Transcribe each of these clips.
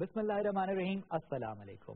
بسم اللہ الرحمن الرحیم، السلام علیکم۔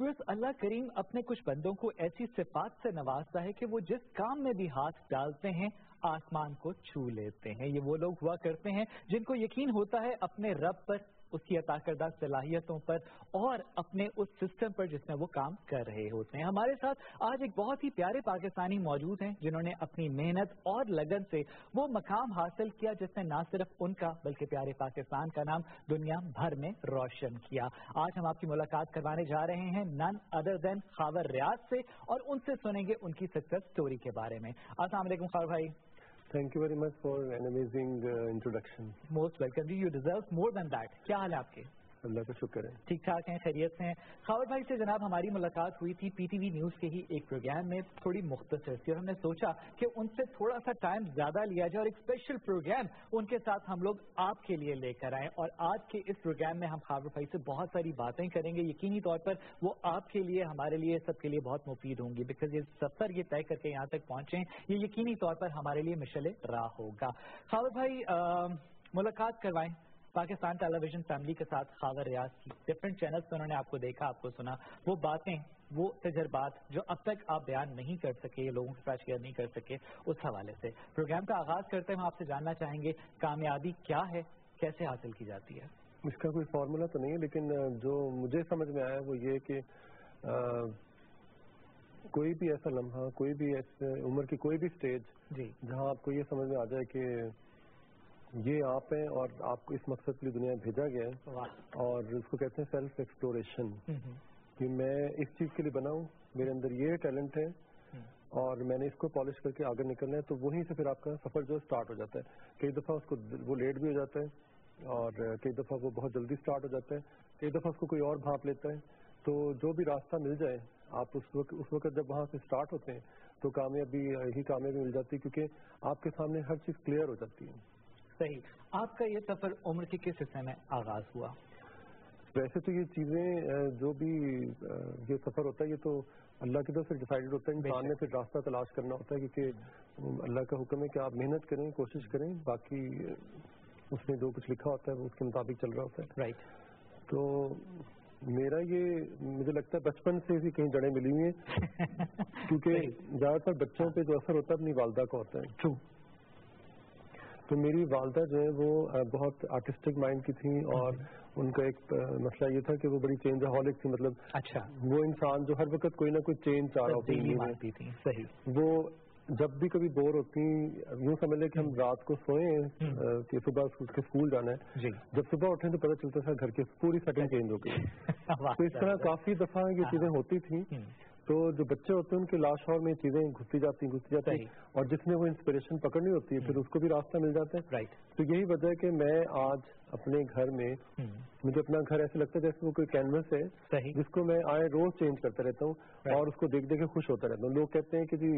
بس اللہ کریم اپنے کچھ بندوں کو ایسی صفات سے نوازتا ہے کہ وہ جس کام میں بھی ہاتھ ڈالتے ہیں، آسمان کو چھو لیتے ہیں۔ یہ وہ لوگ ہوا کرتے ہیں جن کو یقین ہوتا ہے اپنے رب پر اس کی عطا کردہ صلاحیتوں پر اور اپنے اس سسٹم پر جس میں وہ کام کر رہے ہوتے ہیں۔ ہمارے ساتھ آج ایک بہت ہی پیارے پاکستانی موجود ہیں جنہوں نے اپنی محنت اور لگن سے وہ مقام حاصل کیا جس نے نہ صرف ان کا بلکہ پیارے پاکستان کا نام دنیا بھر میں روشن کیا۔ آج ہم آپ کی ملاقات کروانے جا رہے ہیں نن ادر دین خاور ریاض سے اور ان سے سنیں گے ان کی سکسیس سٹوری کے بارے میں۔ السلام علیکم خاور بھائی۔ Thank you very much for an amazing introduction most welcome G you deserve more than that کیا حال ہے آپ کے اللہ کا شکر ہے۔ ٹھیک ٹھاک ہیں، خیریت سے ہیں۔ خاور بھائی سے جناب ہماری ملاقات ہوئی تھی پی ٹی وی نیوز کے ہی ایک پروگرام میں تھوڑی مختصر تھی اور ہم نے سوچا کہ ان سے تھوڑا سا ٹائم زیادہ لیا جائے اور ایک اسپیشل پروگرام ان کے ساتھ ہم لوگ آپ کے لیے لے کر آئے اور آج کے اس پروگرام میں ہم خاور بھائی سے بہت ساری باتیں کریں گے۔ یقینی طور پر وہ آپ کے لیے، ہمارے لیے، سب کے لیے بہت مفید ہوں گی۔ بیکاز یہ سفر یہ طے کر کے یہاں تک پہنچے یہ یقینی طور پر ہمارے لیے مشل راہ ہوگا۔ خاور بھائی ملاقات کروائیں۔ پاکستان ٹیلی ویژن فیملی کے ساتھ خاور ریاض کی ڈفرینٹ چینلز پہ انہوں نے آپ کو دیکھا آپ کو سنا۔ وہ باتیں وہ تجربات جو اب تک آپ بیان نہیں کر سکے لوگوں کے ساتھ شیئر نہیں کر سکے اس حوالے سے۔ پروگرام کا آغاز کرتے ہیں ہم آپ سے جاننا چاہیں گے کامیابی کیا ہے کیسے حاصل کی جاتی ہے؟ اس کا کوئی فارمولا تو نہیں ہے لیکن جو مجھے سمجھ میں آیا وہ یہ کہ کوئی بھی ایسا لمحہ کوئی بھی ایسے عمر کی کوئی بھی اسٹیج جی۔ جہاں آپ کو یہ سمجھ میں آ جائے کہ یہ آپ ہیں اور آپ کو اس مقصد کے لیے دنیا بھیجا گیا ہے اور اس کو کہتے ہیں سیلف ایکسپلوریشن کہ میں اس چیز کے لیے بنا ہوں میرے اندر یہ ٹیلنٹ ہے اور میں نے اس کو پالش کر کے آگے نکلنا ہے تو وہیں سے پھر آپ کا سفر جو اسٹارٹ ہو جاتا ہے۔ کئی دفعہ اس کو وہ لیٹ بھی ہو جاتا ہے اور کئی دفعہ وہ بہت جلدی اسٹارٹ ہو جاتا ہے۔ کئی دفعہ اس کو کوئی اور بھانپ لیتا ہے۔ تو جو بھی راستہ مل جائے آپ اس وقت اس وقت جب وہاں سے اسٹارٹ ہوتے ہیں تو کامیابی ہی کامیابی مل جاتی ہے کیونکہ آپ کے سامنے ہر چیز کلیئر ہو جاتی ہے۔ صحیح۔ آپ کا یہ سفر عمر کے کس حصے میں آغاز ہوا؟ ویسے تو یہ چیزیں جو بھی یہ سفر ہوتا ہے یہ تو اللہ کی طرف سے ڈیسائڈ ہوتا ہے۔ انسان نے پھر راستہ تلاش کرنا ہوتا ہے کیونکہ اللہ کا حکم ہے کہ آپ محنت کریں کوشش کریں۔ باقی اس میں جو کچھ لکھا ہوتا ہے وہ اس کے مطابق چل رہا ہوتا ہے۔ رائٹ تو میرا یہ مجھے لگتا ہے بچپن سے بھی کہیں جڑیں ملی ہوئی ہیں۔ کیونکہ زیادہ تر بچوں پہ جو اثر ہوتا ہے اپنی والدہ کا ہوتا ہے۔ تو میری والدہ جو ہے وہ بہت آرٹسٹک مائنڈ کی تھیں اور ان کا ایک مسئلہ یہ تھا کہ وہ بڑی چینج ہالک تھی مطلب اچھا۔ وہ انسان جو ہر وقت کوئی نہ کوئی چینج چاہ رہا ہوتی صحیح۔ وہ جب بھی کبھی بور ہوتی یوں سمجھ لیں کہ ہم رات کو سوئے ہیں کہ صبح کے اسکول جانا ہے۔ جی۔ جب صبح اٹھے تو پتہ چلتا تھا گھر کی پوری سیٹنگ چینج ہو گئی۔ تو اس طرح کافی دفعہ یہ چیزیں ہوتی تھیں۔ تو جو بچے ہوتے ہیں ان کے لاش اور میں چیزیں گھستی جاتی ہیں گھستی جاتی ہیں۔ اور جس میں وہ انسپریشن پکڑنی ہوتی ہے پھر اس کو بھی راستہ مل جاتا ہے۔ رائٹ تو یہی وجہ ہے کہ میں آج اپنے گھر میں مجھے اپنا گھر ایسے لگتا ہے جیسے وہ کوئی کینوس ہے جس کو میں آئے روز چینج کرتا رہتا ہوں اور اس کو دیکھ دیکھ کے خوش ہوتا رہتا ہوں۔ لوگ کہتے ہیں کہ جی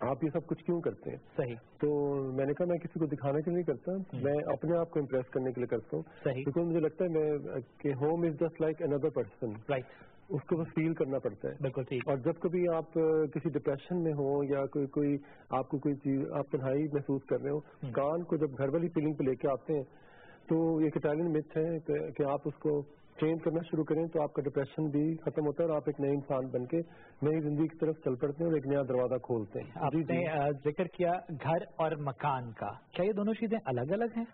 آپ یہ سب کچھ کیوں کرتے ہیں؟ صحیح. تو میں نے کہا میں کسی کو دکھانے کے لیے کرتا۔ میں اپنے آپ کو امپریس کرنے کے لیے کرتا ہوں۔ کیونکہ مجھے لگتا ہے میں کہ ہوم از جسٹ لائک اندر پرسن رائٹ اس کو بس فیل کرنا پڑتا ہے۔ بالکل ٹھیک۔ اور جب کبھی آپ کسی ڈپریشن میں ہو یا کوئی کوئی آپ کو کوئی چیز آپ تنہائی محسوس کر رہے ہو کان کو جب گھر والی فیلنگ پہ لے کے آتے ہیں تو ایک اٹالین مت ہے کہ آپ اس کو چینج کرنا شروع کریں تو آپ کا ڈپریشن بھی ختم ہوتا ہے اور آپ ایک نئے انسان بن کے نئی زندگی کی طرف چل پڑتے ہیں اور ایک نیا دروازہ کھولتے ہیں۔ آپ نے ذکر کیا گھر اور مکان کا۔ کیا یہ دونوں چیزیں الگ الگ ہیں؟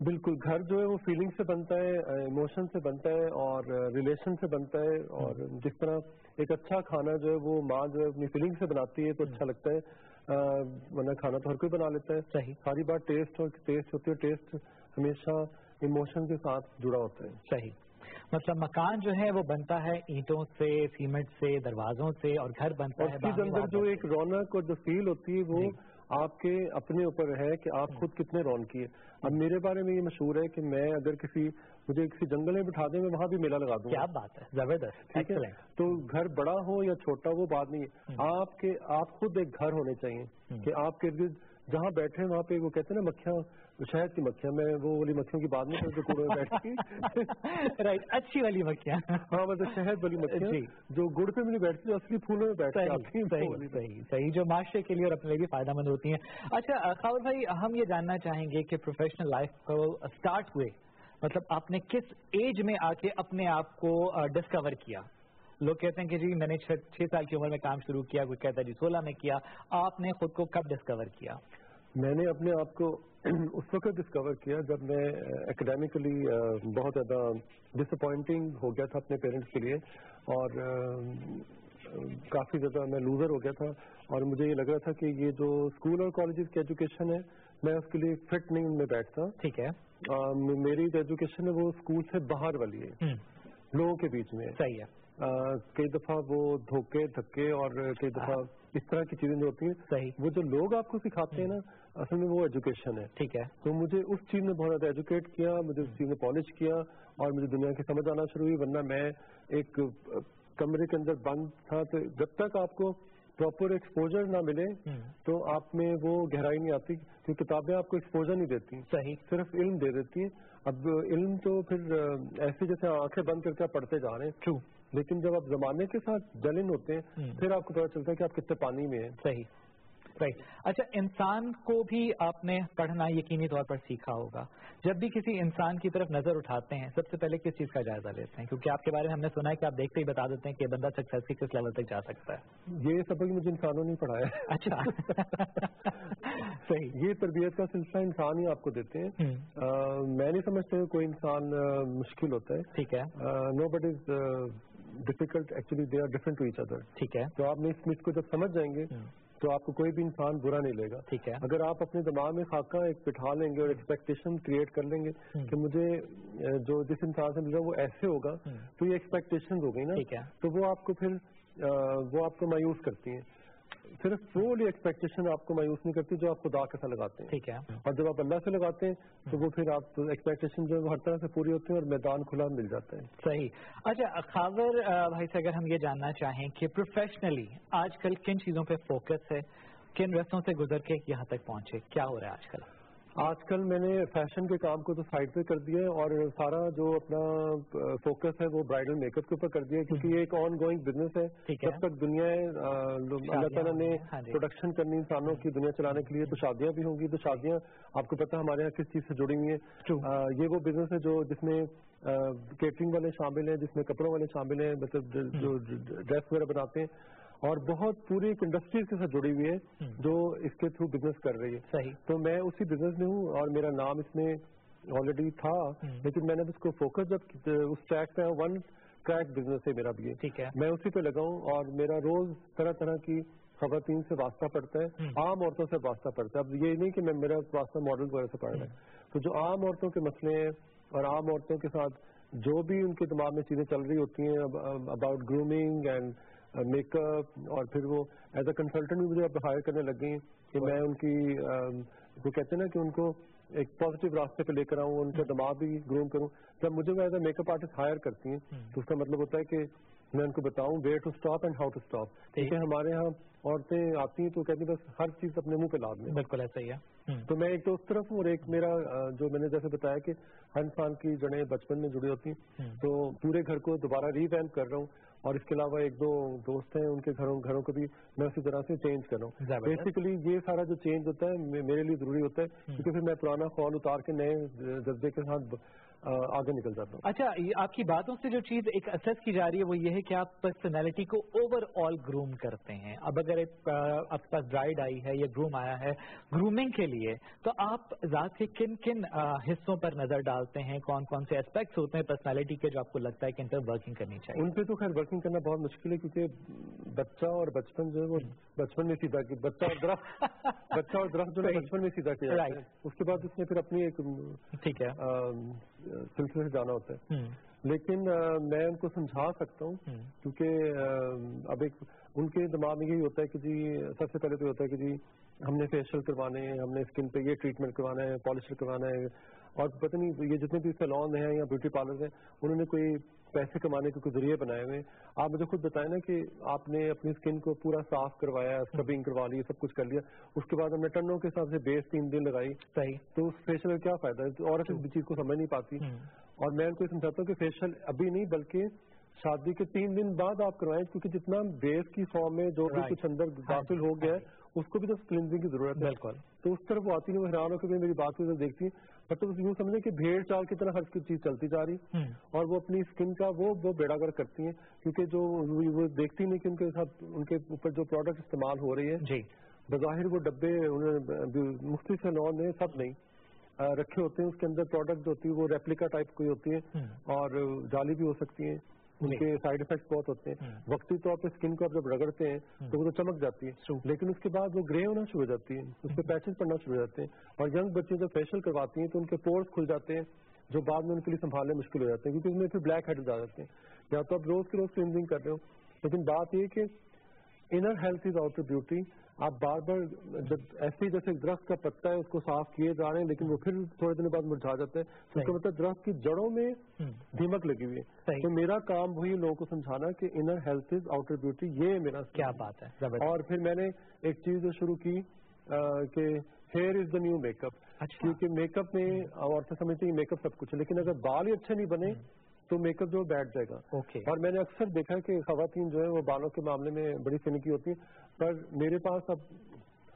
بالکل گھر جو ہے وہ فیلنگ سے بنتا ہے ایموشن سے بنتا ہے اور ریلیشن سے بنتا ہے اور جس طرح ایک اچھا کھانا جو ہے وہ ماں جو ہے اپنی فیلنگ سے بناتی ہے تو اچھا لگتا ہے۔ ورنہ کھانا تو ہر کوئی بنا لیتا ہے۔ صحیح۔ ساری بات ٹیسٹ اور ٹیسٹ ہوتی ہے ٹیسٹ ہمیشہ ایموشن کے ساتھ جڑا ہوتا ہے۔ صحیح۔ مطلب مکان جو ہے وہ بنتا ہے اینٹوں سے سیمنٹ سے دروازوں سے اور گھر بنتا ہے اندر جو ایک رونق اور جو فیل ہوتی ہے وہ جی۔ آپ کے اپنے اوپر ہے کہ آپ خود کتنے رونقی ہے اب میرے بارے میں یہ مشہور ہے کہ میں اگر کسی مجھے کسی جنگل میں بٹھا دیں میں وہاں بھی میلہ لگا دوں کیا بات ہے. زبردست. ٹھیک ہے؟ تو گھر بڑا ہو یا چھوٹا وہ بات نہیں ہے. آپ کے آپ خود ایک گھر ہونے چاہیے کہ آپ کے جہاں بیٹھے وہاں پہ وہ کہتے ہیں نا مکھیاں شہد کی مکھیاں میں وہ والی مکھیوں کی بات نہیں کرتے میں بیٹھتی رائٹ اچھی والی مکھیاں۔ ہاں مطلب شہد والی مکھیاں جی۔ جو گڑ پہ بھی نہیں بیٹھتی اصلی پھولوں میں بیٹھتی صحیح صحیح جو معاشرے کے لیے اور اپنے لیے بھی فائدہ مند ہوتی ہیں۔ اچھا خاور بھائی ہم یہ جاننا چاہیں گے کہ پروفیشنل لائف کو اسٹارٹ ہوئے مطلب آپ نے کس ایج میں آ کے اپنے آپ کو ڈسکور کیا؟ لوگ کہتے ہیں کہ جی میں نے چھ سال کی عمر میں کام شروع کیا کوئی کہتا ہے جی سولہ میں کیا آپ نے خود کو کب ڈسکور کیا؟ میں نے اپنے آپ کو اس وقت ڈسکور کیا جب میں اکیڈیمکلی بہت زیادہ ڈس اپوائنٹنگ ہو گیا تھا اپنے پیرنٹس کے لیے اور کافی زیادہ میں لوزر ہو گیا تھا اور مجھے یہ لگ رہا تھا کہ یہ جو اسکول اور کالجز کی ایجوکیشن ہے میں اس کے لیے فٹ نہیں میں بیٹھتا۔ ٹھیک ہے۔ میری جو ایجوکیشن ہے وہ اسکول سے باہر والی ہے۔ لوگوں کے بیچ میں۔ صحیح ہے۔ کئی دفعہ وہ دھوکے دھکے اور کئی دفعہ اس طرح کی چیزیں جو ہوتی ہیں وہ جو لوگ آپ کو سکھاتے ہیں نا اصل میں وہ ایجوکیشن ہے۔ ٹھیک ہے۔ تو مجھے اس چیز میں بہت زیادہ ایجوکیٹ کیا مجھے اس چیز میں پالش کیا اور مجھے دنیا کی سمجھ آنا شروع ہوئی ورنہ میں ایک کمرے کے اندر بند تھا تو جب تک آپ کو پراپر ایکسپوجر نہ ملے تو آپ میں وہ گہرائی نہیں آتی کیونکہ کتابیں آپ کو ایکسپوجر نہیں دیتی صحیح۔ صرف علم دے دیتی ہیں۔ اب علم تو پھر ایسے جیسے آنکھیں بند کر کے پڑھتے جا رہے ہیں۔ لیکن جب آپ زمانے کے ساتھ جلن ہوتے ہیں پھر آپ کو پتا چلتا ہے کہ آپ کتنے پانی میں ہیں۔ صحیح۔ اچھا انسان کو بھی آپ نے پڑھنا یقینی طور پر سیکھا ہوگا۔ جب بھی کسی انسان کی طرف نظر اٹھاتے ہیں سب سے پہلے کس چیز کا جائزہ لیتے ہیں؟ کیونکہ آپ کے بارے میں ہم نے سنا ہے کہ آپ دیکھتے ہی بتا دیتے ہیں کہ بندہ سکسیس کی کس لیول تک جا سکتا ہے۔ یہ سبق مجھے انسانوں نے پڑھایا۔ اچھا۔ صحیح۔ یہ تربیت کا سلسلہ انسان ہی آپ کو دیتے ہیں۔ میں نہیں سمجھتا کوئی انسان مشکل ہوتا ہے۔ ٹھیک ہے۔ No but is difficult actually they are different to each other ٹھیک ہے۔ تو آپ نے اس مت کو جب سمجھ جائیں گے تو آپ کو کوئی بھی انسان برا نہیں لے گا۔ ٹھیک ہے۔ اگر آپ اپنے دماغ میں خاکہ ایک بٹھا لیں گے اور ایکسپیکٹیشن کریٹ کر لیں گے کہ مجھے جو جس انسان سے مل وہ ایسے ہوگا تو یہ ایکسپیکٹیشن ہو گئی نا۔ تو وہ آپ کو پھر وہ آپ کو مایوس کرتی ہیں۔ صرف وہ ایکسپیکٹیشن آپ کو مایوس نہیں کرتی جو آپ خدا کے ساتھ لگاتے ہیں۔ ٹھیک ہے۔ اور جب آپ اللہ سے لگاتے ہیں تو وہ پھر آپ ایکسپیکٹیشن جو ہے ہر طرح سے پوری ہوتی ہے اور میدان کھلا مل جاتا ہے۔ صحیح۔ اچھا خاور بھائی سے اگر ہم یہ جاننا چاہیں کہ پروفیشنلی آج کل کن چیزوں پہ فوکس ہے کن رستوں سے گزر کے یہاں تک پہنچے کیا ہو رہا ہے آج کل؟ آج کل میں نے فیشن کے کام کو تو سائڈ پہ کر دیا ہے اور سارا جو اپنا فوکس ہے وہ برائڈل میک اپ کے اوپر کر دیا ہے کیونکہ یہ ایک آن گوئنگ بزنس ہے۔ جب تک دنیا اللہ تعالیٰ نے پروڈکشن ہاں جی۔ کرنی انسانوں کی دنیا چلانے کے لیے تو شادیاں بھی ہوں گی۔ تو شادیاں آپ کو پتا ہمارے یہاں کس چیز سے جڑی ہوئی ہیں۔ یہ وہ بزنس ہے جو جس میں کیٹرنگ والے شامل ہیں جس میں کپڑوں والے شامل ہیں مطلب جو ڈریس وغیرہ بناتے ہیں۔ اور بہت پوری ایک انڈسٹری کے ساتھ جڑی ہوئی ہے جو اس کے تھرو بزنس کر رہی ہے۔ صحیح۔ تو میں اسی بزنس میں ہوں اور میرا نام اس میں آلریڈی تھا لیکن میں نے اس کو فوکس جب اس ٹریک پہ ون ٹریک بزنس ہے میرا بھی۔ ٹھیک ہے۔ میں اسی پہ لگاؤں اور میرا روز طرح طرح کی خواتین سے واسطہ پڑتا ہے عام عورتوں سے واسطہ پڑتا ہے۔ اب یہ نہیں کہ میں میرا واسطہ ماڈل وغیرہ سے پڑھ رہا ہے۔ تو جو عام عورتوں کے مسئلے ہیں اور عام عورتوں کے ساتھ جو بھی ان کے دماغ میں چیزیں چل رہی ہوتی ہیں about grooming and makeup اور پھر وہ ایز اے کنسلٹنٹ بھی مجھے اب ہائر کرنے لگ گئی کہ میں ان کی وہ کہتے ہیں نا کہ ان کو ایک پازیٹیو راستے پہ لے کر آؤں ان کا دماغ بھی گروم کروں. جب مجھے وہ as a makeup artist hire کرتی ہیں تو اس کا مطلب ہوتا ہے کہ میں ان کو بتاؤں where to stop and how to stop کیونکہ ہمارے یہاں عورتیں آتی ہیں تو کہتی ہیں بس ہر چیز اپنے منہ پہ لا دیں بالکل ایسا ہی ہے. تو میں ایک تو اس طرف ہوں اور ایک میرا جو میں نے جیسے بتایا کہ ہر انسان کی جڑیں بچپن میں جڑی ہوتی ہیں تو پورے گھر کو دوبارہ ری ویمپ کر رہا ہوں. اور اس کے علاوہ ایک دو دوست ہیں ان کے گھروں گھروں کو بھی میں اسی طرح سے چینج کر رہا ہوں۔ بیسیکلی یہ سارا جو چینج ہوتا ہے میرے لیے ضروری ہوتا ہے کیونکہ پھر میں پرانا خول اتار کے نئے جذبے کے ساتھ آگے نکل جاتا ہوں۔ اچھا آپ کی باتوں سے جو چیز ایک اسس کی جا رہی ہے وہ یہ ہے کہ آپ پرسنالٹی کو اوور آل گروم کرتے ہیں۔ اب اگر ایک آپ کے پاس برائڈ آئی ہے یا گروم آیا ہے گرومنگ کے لیے تو آپ ذات کے کن کن حصوں پر نظر ڈالتے ہیں؟ کون کون سے اسپیکٹس ہوتے ہیں پرسنالٹی کے جو آپ کو لگتا ہے کہ ان پر ورکنگ کرنی چاہیے؟ ان پہ تو خیر ورکنگ کرنا بہت مشکل ہے کیونکہ بچہ اور بچپن جو ہے وہ بچپن میں سیدھا بچہ اور درخت بچہ اور درخت جو ہے بچپن میں سیدھا کیا اس کے بعد اس نے پھر اپنی ایک ٹھیک ہے۔ سلسلے سے جانا ہوتا ہے۔ لیکن میں ان کو سمجھا سکتا ہوں کیونکہ اب ایک ان کے دماغ میں یہی ہوتا ہے کہ جی سب سے پہلے تو ہوتا ہے کہ جی ہم نے فیشیل کروانے ہیں ہم نے اسکن پہ یہ ٹریٹمنٹ کروانا ہے پالشر کروانا ہے اور پتہ نہیں یہ جتنے بھی سیلون ہیں یا بیوٹی پارلر ہیں انہوں نے کوئی پیسے کمانے کے کوئی ذریعے بنائے ہوئے آپ مجھے خود بتائیں نا کہ آپ نے اپنی اسکن کو پورا صاف کروایا اسکربنگ کروا لی سب کچھ کر لیا۔ اس کے بعد ہم نے ٹنوں کے حساب سے بیس تین دن لگائی۔ صحیح۔ تو اس فیشیل کا کیا فائدہ ہے؟ عورت اس چیز کو سمجھ نہیں پاتی۔ اور میں ان کو سمجھاتا ہوں کہ فیشیل ابھی نہیں بلکہ شادی کے تین دن بعد آپ کروائیں کیونکہ جتنا بیس کی فارم میں جو بھی کچھ اندر داخل ہو گیا ہے اس کو بھی تو کلینزنگ کی ضرورت ہے۔ بالکل۔ تو اس طرف وہ آتی نہیں وہ حیران ہو کے میری بات کو دیکھتی۔ ہیں تو یوں سمجھیں کہ بھیڑ چال کی طرح ہر چیز چلتی جا رہی اور وہ اپنی اسکن کا وہ وہ بیڑا گر کرتی ہیں کیونکہ جو وہ دیکھتی نہیں کہ ان کے ساتھ ان کے اوپر جو پروڈکٹ استعمال ہو رہی ہے جی۔ بظاہر وہ ڈبے مختلف سلون میں سب نہیں رکھے ہوتے ہیں۔ اس کے اندر پروڈکٹ جو ہوتی ہے وہ ریپلیکا ٹائپ کوئی ہوتی ہے اور جالی بھی ہو سکتی ہیں۔ ان کے سائڈ افیکٹ بہت ہوتے ہیں۔ وقتی طور پہ اسکن کو آپ جب رگڑتے ہیں تو وہ تو چمک جاتی ہے۔ لیکن اس کے بعد وہ گرے ہونا شروع ہو جاتی ہے۔ اس پہ پیچز پڑنا شروع ہو جاتے ہیں۔ اور ینگ بچے جب فیشل کرواتی ہیں تو ان کے پورس کھل جاتے ہیں جو بعد میں ان کے لیے سنبھالنے مشکل ہو جاتے ہیں کیونکہ اس میں پھر بلیک ہیڈ آ جاتے ہیں۔ یا تو آپ روز کی روز کلینزنگ کر رہے ہو۔ لیکن بات یہ کہ inner health is out beauty آپ بار بار جب ایسے جیسے درخت کا پتا ہے اس کو صاف کیے جا رہے ہیں لیکن وہ پھر تھوڑے دن بعد مرجھا جاتا ہے اس کا مطلب درخت کی جڑوں میں دیمک لگی ہوئی ہے۔ تو میرا کام وہی لوگوں کو سمجھانا کہ inner health is outer beauty یہ میرا کیا بات ہے اور پھر میں نے ایک چیز شروع کی کہ hair is the new makeup کیونکہ میک اپ میں عورتیں سمجھتی ہیں میک اپ سب کچھ ہے لیکن اگر بال ہی اچھے نہیں بنے تو میک اپ جو بیٹھ جائے گا۔ اور میں نے اکثر دیکھا کہ خواتین جو ہے وہ بالوں کے معاملے میں بڑی فنکی ہوتی ہیں۔ پر میرے پاس اب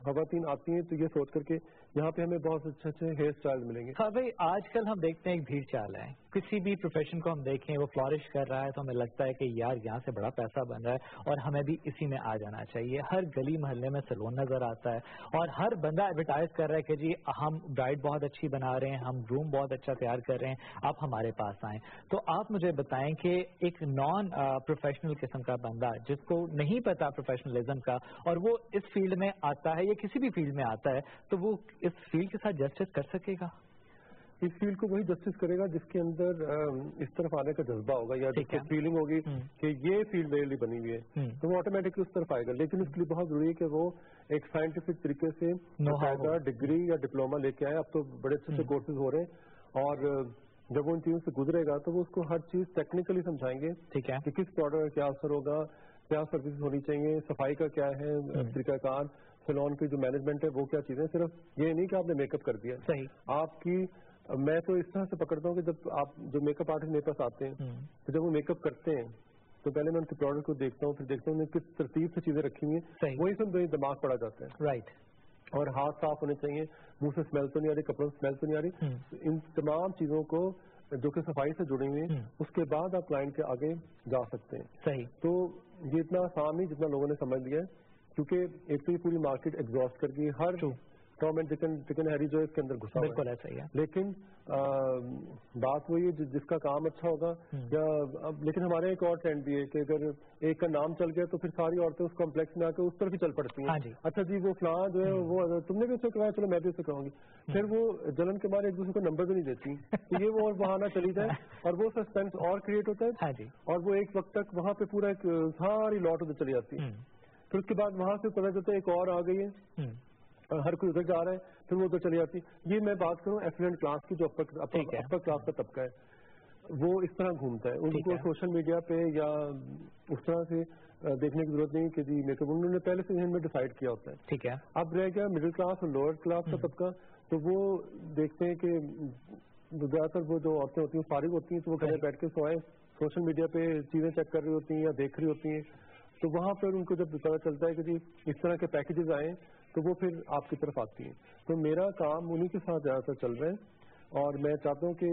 خواتین آتی ہیں تو یہ سوچ کر کے یہاں پہ ہمیں بہت اچھے اچھے ہیئر اسٹائل ملیں گے۔ ہاں بھائی، آج کل ہم دیکھتے ہیں ایک بھیڑ چال ہے۔ کسی بھی پروفیشن کو ہم دیکھیں، وہ فلورش کر رہا ہے تو ہمیں لگتا ہے کہ یار یہاں سے بڑا پیسہ بن رہا ہے اور ہمیں بھی اسی میں آ جانا چاہیے۔ ہر گلی محلے میں سلون نظر آتا ہے اور ہر بندہ ایڈورٹائز کر رہا ہے کہ جی ہم برائڈ بہت اچھی بنا رہے ہیں، ہم روم بہت اچھا تیار کر رہے ہیں، آپ ہمارے پاس آئیں۔ تو آپ مجھے بتائیں کہ ایک نان پروفیشنل قسم کا بندہ جس کو نہیں پتا پروفیشنلزم کا اور وہ اس فیلڈ میں آتا ہے یا کسی بھی فیلڈ میں آتا ہے، تو وہ اس فیلڈ کے ساتھ جسٹس کر سکے گا؟ اس فیلڈ کو وہی جسٹس کرے گا جس کے اندر اس طرف آنے کا جذبہ ہوگا یا جس کی فیلنگ ہوگی کہ یہ فیلڈ میرے لیے بنی ہوئی ہے۔ تو وہ آٹومیٹکلی اس طرف آئے گا۔ لیکن اس کے لیے بہت ضروری ہے کہ وہ ایک سائنٹیفک طریقے سے ڈگری یا ڈپلوما لے کے آئے۔ اب تو بڑے اچھے اچھے کورسز ہو رہے ہیں اور جب وہ ان چیزوں سے گزرے گا تو وہ اس کو ہر چیز ٹیکنیکلی سمجھائیں گے کہ کس پروڈکٹ کا کیا اثر ہوگا کیا سروس ہونی چاہیے صفائی کا کیا ہے طریقہ کار۔ سلون کی جو مینجمنٹ ہے وہ کیا چیزیں صرف یہ نہیں کہ آپ نے میک اپ کر دیا صحیح۔ آپ کی میں تو اس طرح سے پکڑتا ہوں کہ جب آپ جو میک اپ آرٹسٹ میرے پاس آتے ہیں تو جب وہ میک اپ کرتے ہیں تو پہلے میں ان کے پروڈکٹ کو دیکھتا ہوں پھر دیکھتا ہوں کس ترتیب سے چیزیں رکھی ہوئی ہیں۔ وہی سے دماغ پڑا جاتا ہے۔ رائٹ اور ہاتھ صاف ہونے چاہیے منہ سے اسمیل تو نہیں آ رہی کپڑوں سے اسمیل تو نہیں آ رہی۔ ان تمام چیزوں کو جو کہ صفائی سے جڑی ہوئی اس کے بعد آپ کلائنٹ کے آگے جا سکتے ہیں۔ صحیح۔ تو یہ اتنا آسان نہیں جتنا لوگوں نے سمجھ لیا ہے۔ کیونکہ ایک تو یہ پوری مارکیٹ ایگزاسٹ کر گئی ہر ٹام اینڈ چکن ہیری جو اس کے اندر گھسا بالکل ایسا ہی ہے۔ لیکن بات وہی ہے جس کا کام اچھا ہوگا یا لیکن ہمارے ایک اور ٹرینڈ بھی ہے کہ اگر ایک کا نام چل گیا تو پھر ساری عورتیں اس کمپلیکس میں آ کے اس طرف ہی چل پڑتی ہیں۔ اچھا جی وہ فلاں جو ہے وہ تم نے بھی اسے کرایا چلو میں بھی اسے کراؤں گی۔ پھر وہ جلن کے بارے ایک دوسرے کو نمبر بھی نہیں دیتی کہ یہ وہ اور بہانا چلی جائے۔ اور وہ سسپینس اور کریٹ ہوتا ہے۔ اور وہ ایک وقت تک وہاں پہ پورا ایک ساری لاٹ ہوتے چلی جاتی ہے۔ پھر اس کے بعد وہاں سے پتا چلتا ہے ایک اور آ گئی ہے ہر کوئی ادھر جا رہا ہے پھر وہ ادھر چلی جاتی یہ میں بات کروں ایفلینٹ کلاس کی جو اپر کلاس کا طبقہ ہے وہ اس طرح گھومتا ہے۔ ان کو سوشل میڈیا پہ یا اس طرح سے دیکھنے کی ضرورت نہیں کہ جی میک اپ انہوں نے پہلے سے ذہن میں ڈیسائڈ کیا ہوتا ہے۔ ٹھیک ہے۔ اب رہ گیا مڈل کلاس اور لوور کلاس کا طبقہ تو وہ دیکھتے ہیں کہ زیادہ تر وہ جو عورتیں ہوتی ہیں فارغ ہوتی ہیں تو وہ گھر بیٹھ کے سوائے سوشل میڈیا پہ چیزیں چیک کر رہی ہوتی ہیں یا دیکھ رہی ہوتی ہیں۔ تو وہاں پر ان کو جب پتا چلتا ہے کہ جی اس طرح کے پیکیجز آئے تو وہ پھر آپ کی طرف آتی ہیں۔ تو میرا کام انہیں کے ساتھ زیادہ تر چل رہا ہے اور میں چاہتا ہوں کہ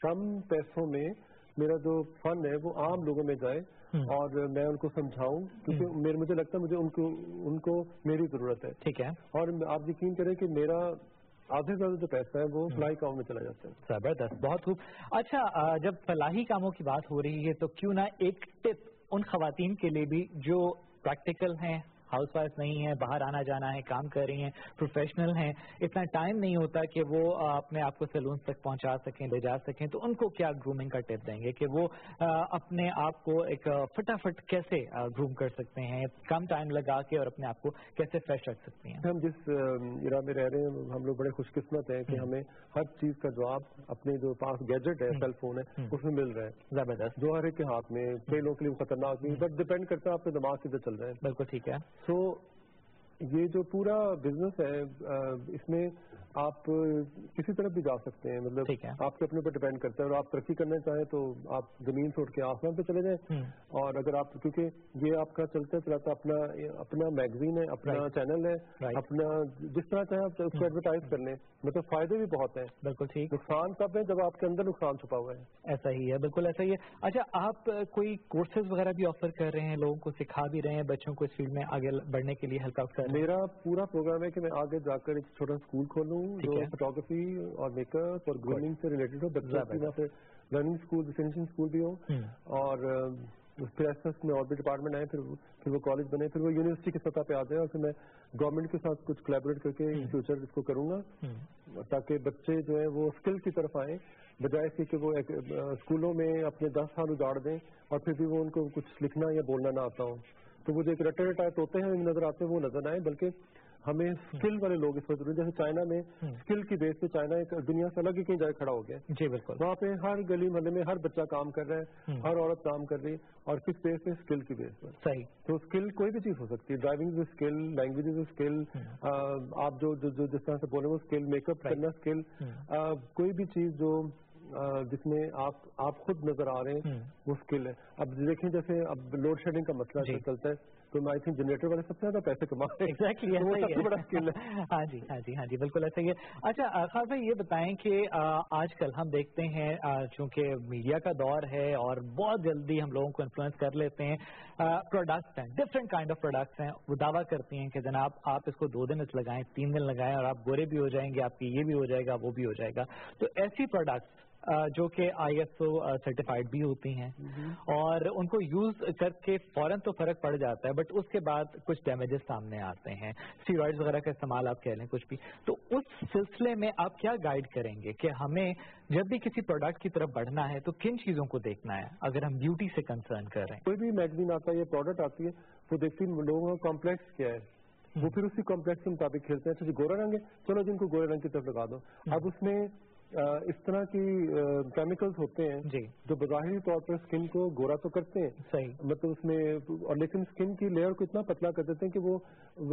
کم پیسوں میں میرا جو فن ہے وہ عام لوگوں میں جائے اور میں ان کو سمجھاؤں کیونکہ مجھے لگتا ہے مجھے ان کو ان کو میری ضرورت ہے۔ ٹھیک ہے۔ اور آپ یقین کریں کہ میرا آدھے زیادہ جو پیسہ ہے وہ فلاحی کاموں میں چلا جاتا ہے۔ زبردست بہت خوب۔ اچھا جب فلاحی کاموں کی بات ہو رہی ہے تو کیوں نہ ایک ٹپ ان خواتین کے لیے بھی جو پریکٹیکل ہیں ہاؤس وائف نہیں ہے باہر آنا جانا ہے کام کر رہی ہیں پروفیشنل ہیں اتنا ٹائم نہیں ہوتا کہ وہ اپنے آپ کو سیلون تک پہنچا سکیں لے جا سکیں تو ان کو کیا گرومنگ کا ٹپ دیں گے کہ وہ اپنے آپ کو ایک فٹافٹ کیسے گروم کر سکتے ہیں کم ٹائم لگا کے اور اپنے آپ کو کیسے فریش رکھ سکتے ہیں؟ ہم جس ایرا میں رہ رہے ہیں ہم لوگ بڑے خوش قسمت ہیں کہ ہمیں ہر چیز کا جواب اپنے جو پاس گیجٹ ہے سیل فون ہے اس میں مل رہا ہے۔ زبردست۔ جو ہر ایک کے ہاتھ میں کئی لوگوں کے لیے خطرناک نہیں بٹ ڈپینڈ کرتا ہے آپ کے دماغ کدھر چل رہے ہیں بالکل ٹھیک ہے۔ سو یہ جو پورا بزنس ہے اس میں آپ کسی طرف بھی جا سکتے ہیں۔ مطلب آپ کے اپنے اوپر ڈپینڈ کرتے ہیں اور آپ ترقی کرنا چاہیں تو آپ زمین سے اٹھ کے آسمان پہ چلے جائیں۔ اور اگر آپ کیونکہ یہ آپ کا چلتا چلاتا اپنا اپنا میگزین ہے اپنا چینل ہے اپنا جس طرح چاہیں آپ اس کو ایڈورٹائز کر لیں۔ مطلب فائدے بھی بہت ہیں۔ بالکل ٹھیک۔ نقصان کب ہے جب آپ کے اندر نقصان چھپا ہوا ہے۔ ایسا ہی ہے بالکل ایسا ہی ہے۔ اچھا آپ کوئی کورسز وغیرہ بھی آفر کر رہے ہیں لوگوں کو سکھا بھی رہے ہیں بچوں کو اس فیلڈ میں آگے بڑھنے کے لیے کر میرا پورا پروگرام ہے کہ میں آگے جا کر ایک چھوٹا اسکول کھولوں جو فوٹوگرافی اور میک اپ اور گرومنگ سے ریلیٹڈ ہو بچوں لرننگ اسکول فنشنگ اسکول بھی ہو۔ اور پھر ایسا میں اور بھی ڈپارٹمنٹ آئے پھر وہ کالج بنے پھر وہ یونیورسٹی کی سطح پہ آتے ہیں اور پھر میں گورنمنٹ کے ساتھ کچھ کولیبریٹ کر کے ان فیوچر اس کو کروں گا۔ تاکہ بچے جو ہے وہ اسکل کی طرف آئیں بجائے سے کہ وہ اسکولوں میں اپنے دس سال اجاڑ دیں اور پھر بھی وہ ان کو کچھ لکھنا یا بولنا نہ آتا ہو۔ تو وہ جو ایک رٹے رٹائے ہوتے ہیں نظر آتے ہیں وہ نظر آئے بلکہ ہمیں اسکل والے لوگ اس وقت جیسے چائنا میں اسکل کی بیس پہ چائنا ایک دنیا سے الگ ہی کہیں جائے کھڑا ہو گیا۔ جی بالکل۔ وہاں پہ ہر گلی محلے میں ہر بچہ کام کر رہا ہے ہر عورت کام کر رہی ہے اور کس بیس پہ؟ اسکل کی بیس پہ صحیح۔ تو اسکل کوئی بھی چیز ہو سکتی ہے۔ ڈرائیونگ اسکل لینگویج اسکل آپ جو جس طرح سے بولے وہ اسکل میک اپ کرنا اسکل کوئی بھی چیز جو جس میں آپ آپ خود نظر آ رہے ہیں وہ اسکل ہے۔ اب دیکھیں جیسے اب لوڈ شیڈنگ کا مسئلہ جی۔ چلتا ہے تو میں آئی تھنک جنریٹر والے سب سے زیادہ پیسے کما بڑا اسکل ہے۔ ہاں جی ہاں جی ہاں جی بالکل ایسا ہی ہے۔ اچھا خاص بھائی یہ بتائیں کہ آج کل ہم دیکھتے ہیں چونکہ میڈیا کا دور ہے اور بہت جلدی ہم لوگوں کو انفلوئنس کر لیتے ہیں پروڈکٹس ہیں۔ ڈفرینٹ کائنڈ آف پروڈکٹس ہیں۔ وہ دعویٰ کرتی ہیں کہ جناب آپ اس کو دو دن لگائیں تین دن لگائیں اور آپ گورے بھی ہو جائیں گے آپ کی یہ بھی ہو جائے گا وہ بھی ہو جائے گا۔ تو ایسی پروڈکٹس جو کہ آئی ایس او سرٹیفائڈ بھی ہوتی ہیں۔ اور ان کو یوز کر کے فوراً تو فرق پڑ جاتا ہے بٹ اس کے بعد کچھ ڈیمیجز سامنے آتے ہیں۔ سیوائڈ وغیرہ کا استعمال آپ کہہ لیں کچھ بھی۔ تو اس سلسلے میں آپ کیا گائیڈ کریں گے کہ ہمیں جب بھی کسی پروڈکٹ کی طرف بڑھنا ہے تو کن چیزوں کو دیکھنا ہے؟ اگر ہم بیوٹی سے کنسرن کر رہے ہیں۔ کوئی بھی میگزین آتا ہے یا پروڈکٹ آتی ہے تو دیکھتی لوگوں کا کمپلیکس کیا ہے۔ وہ پھر اسی کمپلیکس کے مطابق کھیلتے ہیں۔ اچھا جی گورا رنگ ہے۔ چلو جن کو گورے رنگ کی طرف لگا دو۔ اب اس میں اس طرح کی کیمیکلز ہوتے ہیں جی۔ جو بظاہری طور پر اسکن کو گورا تو کرتے ہیں صحیح۔ مطلب اس میں اور لیکن اسکن کی لیئر کو اتنا پتلا کر دیتے ہیں کہ وہ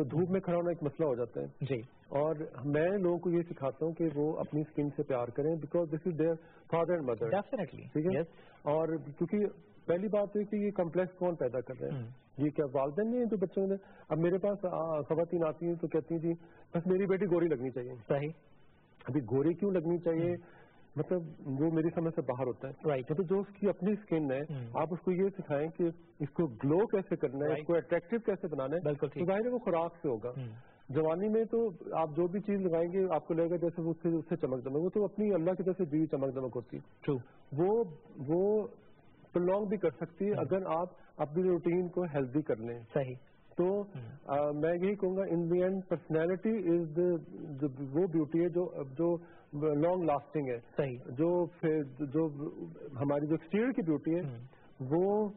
دھوپ میں کھڑا ہونا ایک مسئلہ ہو جاتا ہے۔ جی۔ اور میں لوگوں کو یہ سکھاتا ہوں کہ وہ اپنی اسکن سے پیار کریں because this is their father and mother ٹھیک ہے؟ اور کیونکہ پہلی بات ہے کہ یہ کمپلیکس کون پیدا کر رہے ہیں؟ یہ کیا والدین نہیں جو بچوں نے اب میرے پاس خواتین آتی ہیں تو کہتی ہیں جی بس میری بیٹی گوری لگنی چاہیے۔ صحیح۔ ابھی گوری کیوں لگنی چاہیے؟ مطلب وہ میری سمجھ سے باہر ہوتا ہے۔ مطلب جو اس کی اپنی اسکن ہے آپ اس کو یہ سکھائیں کہ اس کو گلو کیسے کرنا ہے اس کو اٹریکٹو کیسے بنانا ہے بالکل ظاہر ہے وہ خوراک سے ہوگا۔ جوانی میں تو آپ جو بھی چیز لگائیں گے آپ کو لگے گا جیسے وہ اس سے چمک دمک وہ تو اپنی اللہ کی طرف سے جی چمک دمک ہوتی ہے۔ وہ وہ پرلونگ بھی کر سکتی ہے۔ اگر آپ اپنی روٹین کو ہیلدی کر لیں۔ صحیح۔ تو میں یہی کہوں گا ان دی اینڈ پرسنالٹی از وہ بیوٹی ہے جو جو لانگ لاسٹنگ ہے۔ جو جو ہماری جو ایکسٹیریئر کی بیوٹی ہے وہ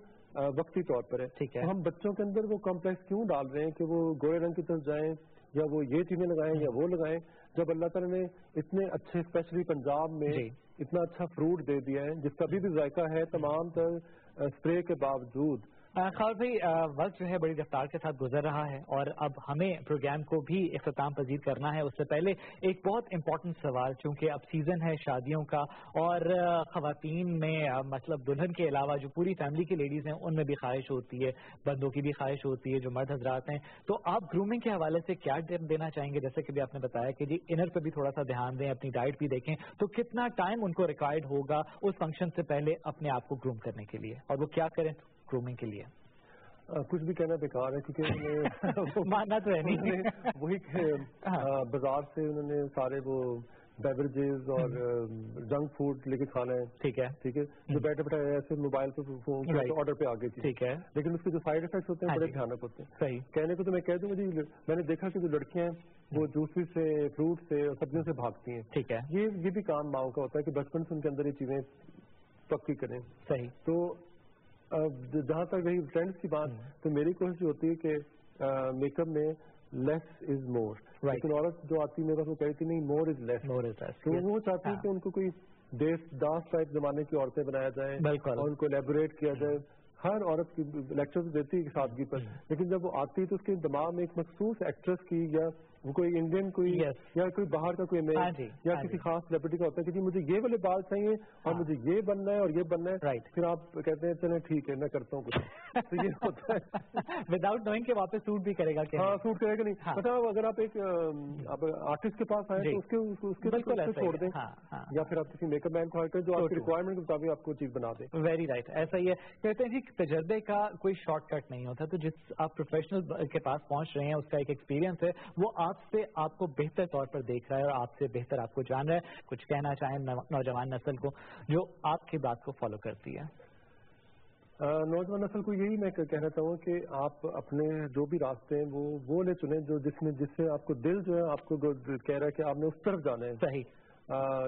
وقتی طور پر ہے۔ ٹھیک ہے۔ ہم بچوں کے اندر وہ کمپلیکس کیوں ڈال رہے ہیں کہ وہ گورے رنگ کی طرف جائیں یا وہ یہ چیزیں لگائیں یا وہ لگائیں؟ جب اللہ تعالیٰ نے اتنے اچھے اسپیشلی پنجاب میں جی۔ اتنا اچھا فروٹ دے دیا ہے جس کا بھی ذائقہ ہے تمام تر اسپرے کے باوجود خال بھائی وقت جو ہے بڑی رفتار کے ساتھ گزر رہا ہے اور اب ہمیں پروگرام کو بھی اختتام پذیر کرنا ہے۔ اس سے پہلے ایک بہت امپورٹنٹ سوال، چونکہ اب سیزن ہے شادیوں کا اور خواتین میں مطلب دلہن کے علاوہ جو پوری فیملی کی لیڈیز ہیں، ان میں بھی خواہش ہوتی ہے، بندوں کی بھی خواہش ہوتی ہے، جو مرد حضرات ہیں۔ تو آپ گرومنگ کے حوالے سے کیا دینا چاہیں گے؟ جیسے کہ بھی آپ نے بتایا کہ جی انر پہ بھی تھوڑا سا دھیان دیں، اپنی ڈائٹ بھی دیکھیں۔ تو کتنا ٹائم ان کو ریکوائرڈ ہوگا اس فنکشن سے پہلے اپنے آپ کو گروم کرنے کے لیے؟ اور وہ کیا کریں؟ گرومنگ کے لیے۔ کچھ بھی کہنا بیکار ہے کیونکہ ماننا تو ہے نہیں۔ وہی ہاں۔ بازار سے انہوں نے سارے وہ بیوریجز اور جنک فوڈ لے کے کھانا ہے۔ ٹھیک ہے۔ ٹھیک ہے۔ جو بیٹھے بیٹھے ایسے موبائل پہ آرڈر پہ آگے ٹھیک ہے۔ لیکن اس کے جو سائڈ افیکٹس ہوتے ہیں ہاں بڑے بھیانک جی۔ ہوتے ہیں۔ صحیح۔ کہنے کو تو میں کہہ دوں جی میں نے دیکھا کہ جو لڑکیاں ہیں وہ جوسی سے فروٹ سے اور سبزیوں سے بھاگتی ہیں۔ ٹھیک ہے۔ یہ بھی کام ماؤں کا ہوتا ہے کہ بچپن سے ان کے اندر یہ چیزیں پکی کریں۔ صحیح۔ تو جہاں تک رہی ٹرینڈ کی بات تو میری کوشش ہوتی ہے کہ میک اپ میں لیس از مور لیکن عورت جو آتی میرے وہ کہتی نہیں مور از لیس تو وہ چاہتی ہے کہ ان کو کوئی دیس داس ٹائپ زمانے کی عورتیں بنایا جائے اور ان کو لیبوریٹ کیا جائے۔ ہر عورت کی لیکچر دیتی ہے سادگی پر۔ لیکن جب وہ آتی ہے تو اس کے دماغ میں ایک مخصوص ایکٹریس کی یا کوئی انڈین کوئی یا کوئی باہر کا کوئی امیج ہاں جی، یا ہاں کسی جی۔ خاص سیلبریٹی کا ہوتا ہے کہ جی مجھے یہ والے بال چاہیے اور ہاں۔ مجھے یہ بننا ہے اور یہ بننا ہے پھر آپ کہتے ہیں چلیں ٹھیک ہے میں کرتا ہوں کچھ یہ ہوتا ہے۔ وداؤٹ نوئنگ کے واپس سوٹ بھی کرے گا ہاں سوٹ کرے گا نہیں۔ مطلب اگر آپ ایک آرٹسٹ کے پاس آئے تو اس کے چھوڑ دیں۔ یا پھر آپ کسی میک اپ مین کو ہائر جو آپ کی ریکوائرمنٹ کے مطابق آپ کو چیز بنا دیں ویری رائٹ ایسا ہی ہے۔ کہتے ہیں جی تجربے کا کوئی شارٹ کٹ نہیں ہوتا۔ تو جس آپ پروفیشنل کے پاس پہنچ رہے ہیں اس کا ایک ایکسپیرینس ہے۔ وہ آپ سے آپ کو بہتر طور پر دیکھ رہا ہے اور آپ سے بہتر آپ کو جان رہا ہے۔ کچھ کہنا چاہیں نوجوان نسل کو جو آپ کی بات کو فالو کرتی ہے۔ نوجوان نسل کو یہی میں کہنا چاہوں کہ آپ اپنے جو بھی راستے ہیں وہ وہ لے چنیں جو جس میں جس سے آپ کو دل جو ہے آپ کو کہہ رہا ہے کہ آپ نے اس طرف جانا ہے۔ صحیح۔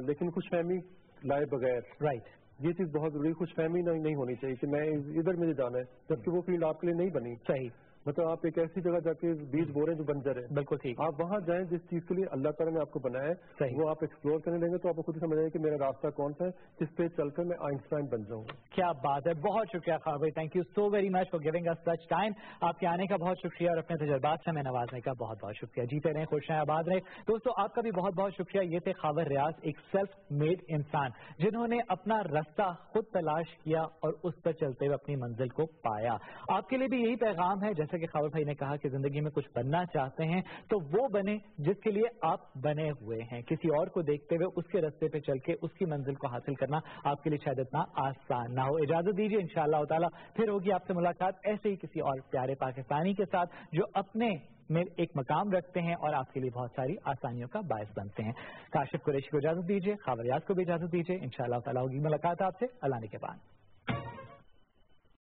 لیکن خوش فہمی لائے بغیر۔ رائٹ یہ چیز بہت ضروری خوش فہمی نہیں ہونی چاہیے کہ میں ادھر مجھے جانا ہے جبکہ وہ فیلڈ آپ کے لیے نہیں بنی۔ صحیح۔ مطلب آپ ایک ایسی جگہ جا کے بیج بو رہے ہیں جو بنجر ہے بالکل ٹھیک۔ آپ وہاں جائیں جس چیز کے لیے اللہ تعالیٰ نے آپ کو بنایا ہے وہ آپ ایکسپلور کرنے لیں گے تو آپ کو خود ہی سمجھ آئے کہ میرا راستہ کون سا ہے جس پہ چل کر میں آئنسٹائن بن جاؤں۔ کیا بات ہے بہت شکریہ خواہ بھائی thank you so very much for giving us such time آپ کے آنے کا بہت شکریہ اور اپنے تجربات سے ہمیں نوازنے کا بہت بہت شکریہ۔ جیتے رہے خوش ہیں آباد رہے دوستوں آپ کا بھی بہت بہت شکریہ۔ یہ تھے خاور ریاض ایک سیلف میڈ انسان جنہوں نے اپنا رستہ خود تلاش کیا اور اس پر چلتے ہوئے اپنی منزل کو پایا۔ آپ کے لیے بھی یہی پیغام ہے جیسے کہ خاور بھائی نے کہا کہ زندگی میں کچھ بننا چاہتے ہیں، تو وہ بنے جس کے لیے آپ بنے ہوئے ہیں۔ کسی اور کو دیکھتے ہوئے اس کے رستے پہ چل کے اس کی منزل کو حاصل کرنا آپ کے لیے شاید اتنا آسان نہ ہو۔ اجازت دیجیے ان شاء اللہ تعالیٰ پھر ہوگی آپ سے ملاقات ایسے ہی کسی اور پیارے پاکستانی کے ساتھ جو اپنے میں ایک مقام رکھتے ہیں اور آپ کے لیے بہت ساری آسانیوں کا باعث بنتے ہیں۔ کاشف قریشی کو اجازت دیجیے خاوریاز کو بھی اجازت دیجیے ان شاء اللہ تعالیٰ ہوگی ملاقات آپ سے۔ اللہ کے بعد۔